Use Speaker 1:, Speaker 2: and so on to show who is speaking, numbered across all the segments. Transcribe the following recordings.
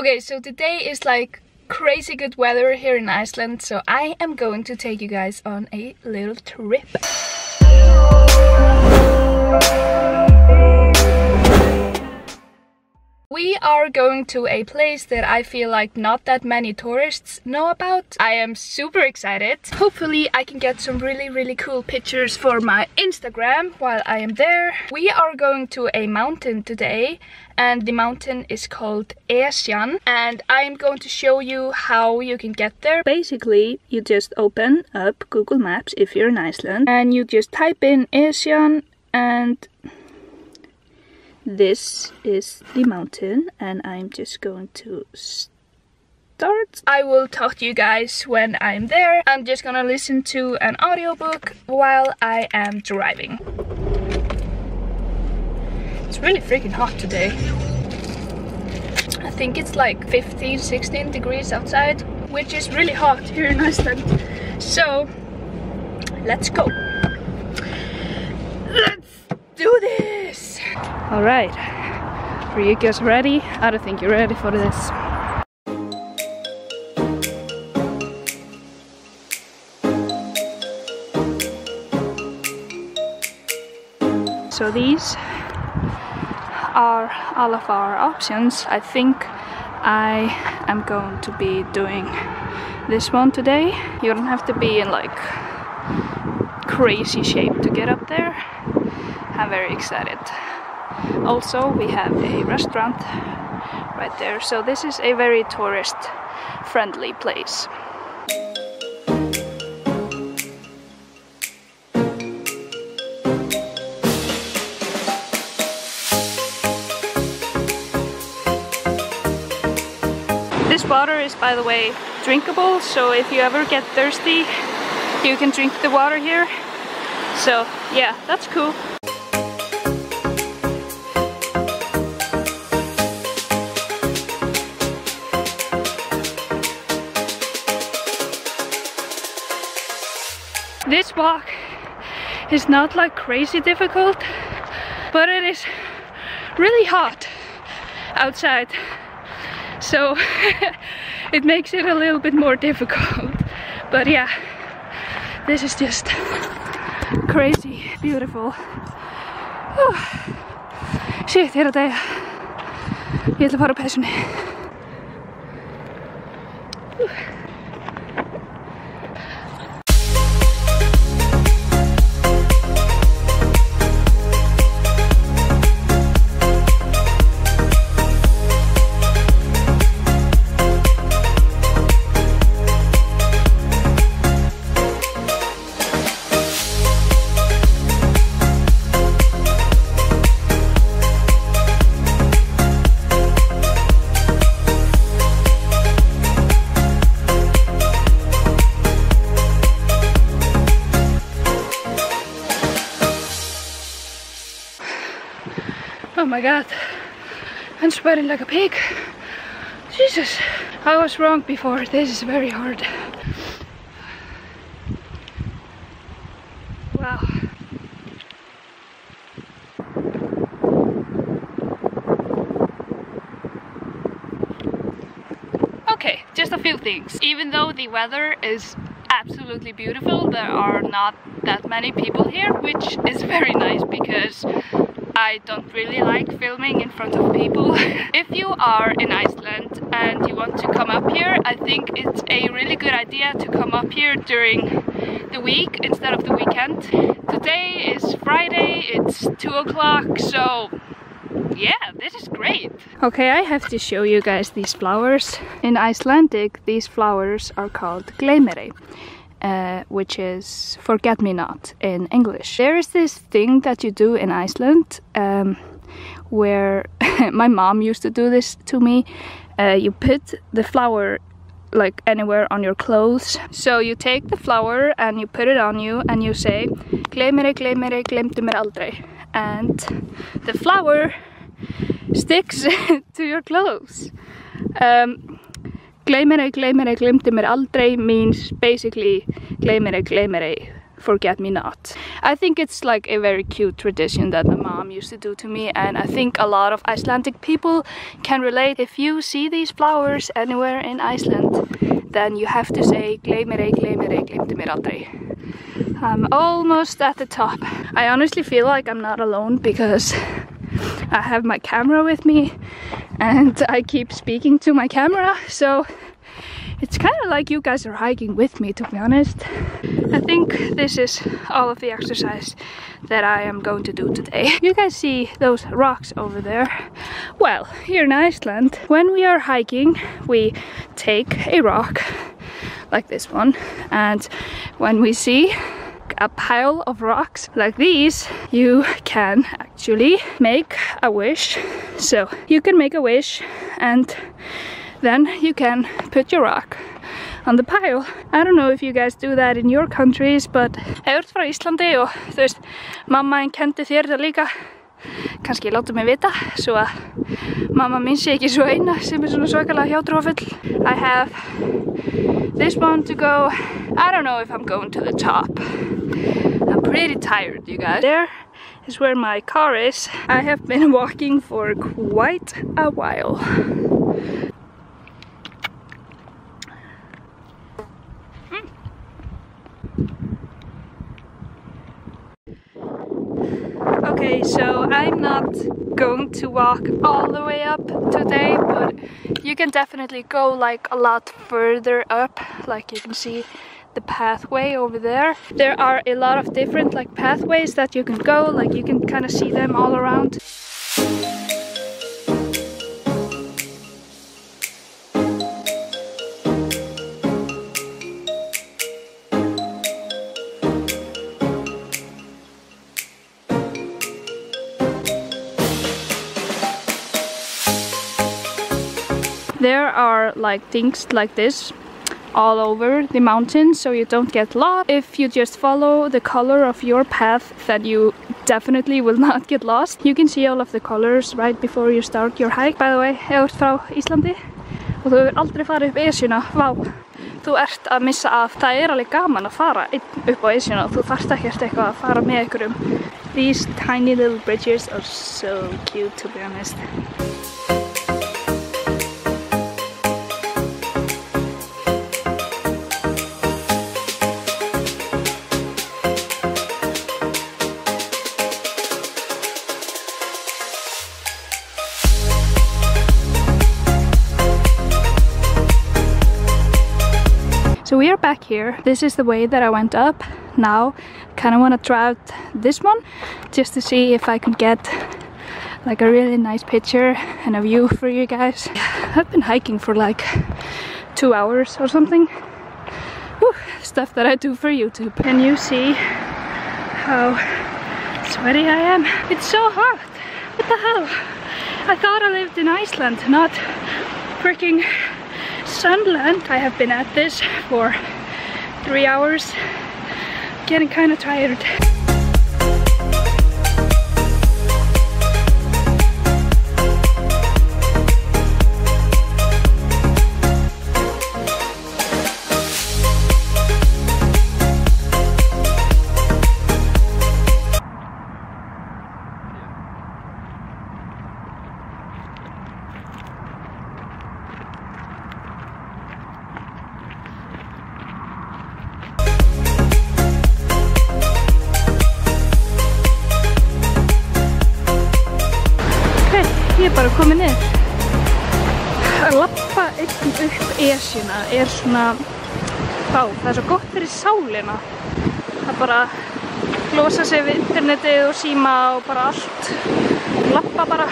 Speaker 1: Okay, so today is like crazy good weather here in Iceland, so I am going to take you guys on a little trip. We are going to a place that I feel like not that many tourists know about. I am super excited. Hopefully I can get some really really cool pictures for my Instagram while I am there. We are going to a mountain today and the mountain is called Esjan and I am going to show you how you can get there. Basically you just open up Google Maps if you're in Iceland and you just type in Esjan and this is the mountain and I'm just going to start. I will talk to you guys when I'm there. I'm just gonna listen to an audiobook while I am driving. It's really freaking hot today. I think it's like 15, 16 degrees outside, which is really hot here in Iceland. So, let's go. Let's do this! Alright, are you guys ready? I don't think you're ready for this. So these are all of our options. I think I am going to be doing this one today. You don't have to be in like crazy shape to get up there. I'm very excited. Also, we have a restaurant right there, so this is a very tourist friendly place. This water is, by the way, drinkable, so if you ever get thirsty, you can drink the water here. So, yeah, that's cool. This walk is not like crazy difficult, but it is really hot outside. So it makes it a little bit more difficult. But yeah, this is just crazy beautiful. Shit, er þetta ég ætla að fara á pessunni. My god, I'm sweating like a pig. Jesus, I was wrong before. This is very hard. Wow. Okay, just a few things. Even though the weather is absolutely beautiful, there are not that many people here, which is very nice because I don't really like filming in front of people. if you are in Iceland and you want to come up here, I think it's a really good idea to come up here during the week instead of the weekend. Today is Friday, it's 2 o'clock, so yeah, this is great. Okay, I have to show you guys these flowers. In Icelandic, these flowers are called gleimeri. Uh, which is forget me not in English. There is this thing that you do in Iceland um, where my mom used to do this to me. Uh, you put the flower like anywhere on your clothes. So you take the flower and you put it on you and you say Gleimeri, gleimeri, glemdu mér aldrei. And the flower sticks to your clothes. Um, Gleimere, gleimere, glemdi mér aldrei means basically gleimere, gleimere, forget-me-not. I think it's like a very cute tradition that my mom used to do to me and I think a lot of Icelandic people can relate. If you see these flowers anywhere in Iceland, then you have to say gleymere, gleymere, gleymdi mér aldrei. I'm almost at the top. I honestly feel like I'm not alone because I have my camera with me and I keep speaking to my camera so it's kind of like you guys are hiking with me to be honest. I think this is all of the exercise that I am going to do today. You guys see those rocks over there? Well, here in Iceland, when we are hiking, we take a rock like this one and when we see a pile of rocks like these, you can actually make a wish. So you can make a wish and then you can put your rock on the pile. I don't know if you guys do that in your countries, but ég ert frá Íslandi og þú veist, mamma einn kendi þér það líka. Kanski láta mig vita, svo að mamma mín sé ekki svo eina sem er svona svakalega hjátrúafull. I have this one to go. I don't know if I'm going to the top. I'm pretty tired, you guys. There is where my car is. I have been walking for quite a while. Going to walk all the way up today, but you can definitely go like a lot further up, like you can see the pathway over there. There are a lot of different like pathways that you can go, like you can kind of see them all around. There are like things like this all over the mountain so you don't get lost. If you just follow the color of your path then you definitely will not get lost. You can see all of the colors right before you start your hike. By the way, ég ert frá Íslandi og þú hefur aldrei farið upp Esjuna. Vá, þú ert að missa af. Það er alveg gaman að fara upp á Esjuna og þú þarft ekkert eitthvað að fara með ykkurum. These tiny little bridges are so cute to be honest. Back here. This is the way that I went up. Now, kind of want to try out this one just to see if I can get like a really nice picture and a view for you guys. I've been hiking for like two hours or something. Whew, stuff that I do for YouTube. Can you see how sweaty I am? It's so hot. What the hell? I thought I lived in Iceland, not freaking Sunland. I have been at this for three hours, getting kind of tired. Komin niður. Að lappa einn upp esjuna er svona, þá, það er svo gott fyrir sálina. Það bara losa sig við internetið og síma og bara allt. Lappa bara,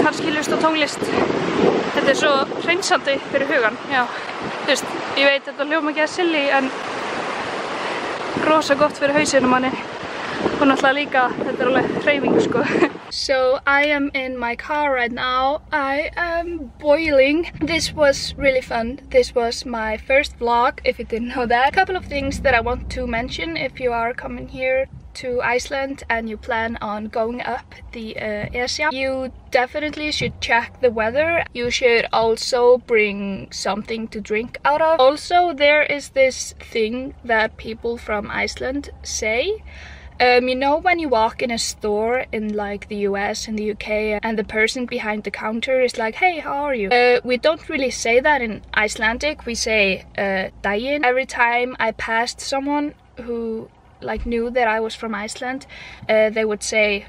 Speaker 1: kannski hlust á tónlist. Þetta er svo hreinsandi fyrir hugan, já. Þú veist, ég veit þetta hljóma ekki að silly en rosa gott fyrir hausinu manni. Og náttúrulega líka, þetta er alveg hreyfing sko. So I am in my car right now. I am boiling. This was really fun. This was my first vlog, if you didn't know that. A couple of things that I want to mention if you are coming here to Iceland and you plan on going up the uh, Esja, you definitely should check the weather. You should also bring something to drink out of. Also, there is this thing that people from Iceland say um, you know when you walk in a store in like the US and the UK and the person behind the counter is like, hey, how are you? Uh, we don't really say that in Icelandic. We say uh. Every time I passed someone who like knew that I was from Iceland, uh, they would say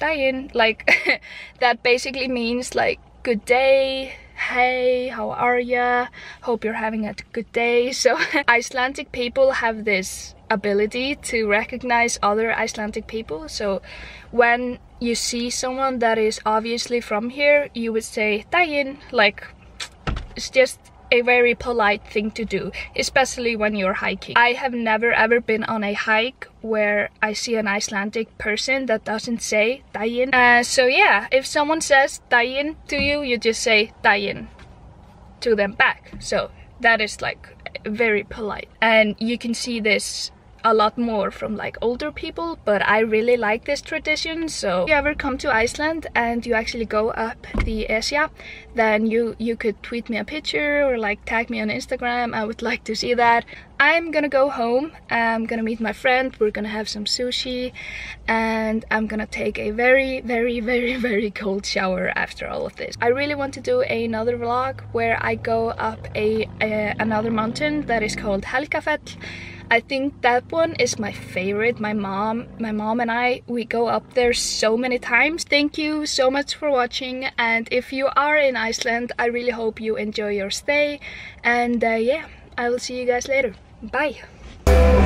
Speaker 1: daginn. Like that basically means like good day, hey, how are ya? Hope you're having a good day. So Icelandic people have this ability to recognize other Icelandic people. So when you see someone that is obviously from here, you would say daginn, like it's just a very polite thing to do, especially when you're hiking. I have never ever been on a hike where I see an Icelandic person that doesn't say daginn. Uh, so yeah, if someone says daginn to you, you just say daginn to them back. So that is like very polite. And you can see this a lot more from like older people but I really like this tradition. So if you ever come to Iceland and you actually go up the Esja then you you could tweet me a picture or like tag me on Instagram. I would like to see that. I'm gonna go home. I'm gonna meet my friend. We're gonna have some sushi. And I'm gonna take a very very very very cold shower after all of this. I really want to do another vlog where I go up a, a another mountain that is called Helgafell I think that one is my favorite. My mom, my mom and I, we go up there so many times. Thank you so much for watching and if you are in Iceland, I really hope you enjoy your stay and uh, yeah, I will see you guys later. Bye!